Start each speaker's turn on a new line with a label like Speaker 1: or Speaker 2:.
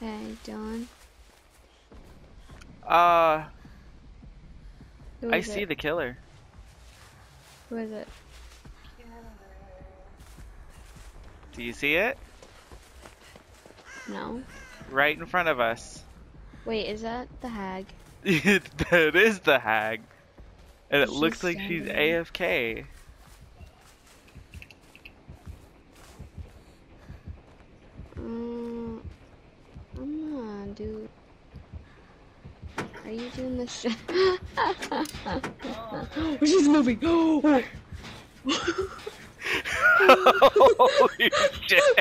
Speaker 1: Hey, Dillon.
Speaker 2: Uh, I
Speaker 1: is
Speaker 2: see the killer.
Speaker 1: Who is it?
Speaker 2: Do you see it?
Speaker 1: No.
Speaker 2: Right in front of us.
Speaker 1: Wait, is that the hag?
Speaker 2: that is the hag. And it
Speaker 1: She's
Speaker 2: looks like she's. AFK.
Speaker 1: Dude. Are you doing this? Shit? She's moving. Oh,
Speaker 2: Holy shit.